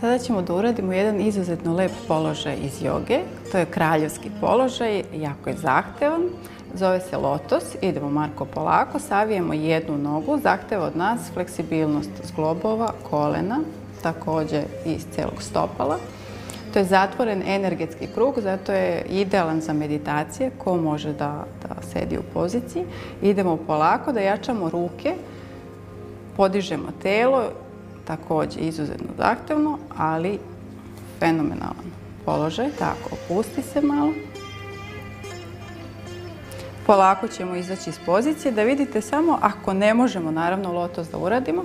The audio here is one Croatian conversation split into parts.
Sada ćemo da uradimo jedan izuzetno lep položaj iz joge. To je kraljevski položaj, jako je zahtevan. Zove se lotos. Idemo Marko polako, savijemo jednu nogu. Zahteva od nas fleksibilnost zglobova, kolena, također i celog stopala. To je zatvoren energetski krug, zato je idealan za meditacije, ko može da, da sedi u poziciji. Idemo polako da jačamo ruke, podižemo telo, također izuzetno zahtevno, ali fenomenalan položaj. Tako, opusti se malo. Polako ćemo izaći iz pozicije da vidite samo ako ne možemo naravno lotos da uradimo,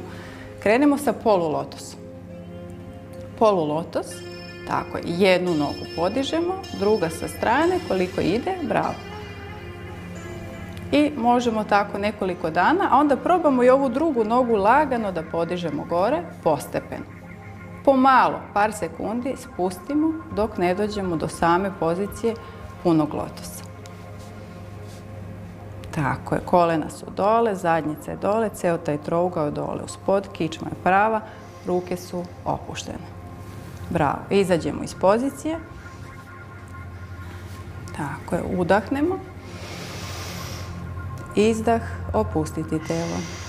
krenemo sa polulotosom. Polulotos, tako, jednu nogu podižemo, druga sa strane, koliko ide, bravo. I možemo tako nekoliko dana, a onda probamo i ovu drugu nogu lagano da podižemo gore, postepeno. Pomalo, par sekundi, spustimo dok ne dođemo do same pozicije punog lotosa. Tako je, kolena su dole, zadnjica je dole, ceo taj trougao je dole uspod, kičma je prava, ruke su opuštene. Bravo. Izađemo iz pozicije. Tako je, udahnemo. Izdah, opustiti telo.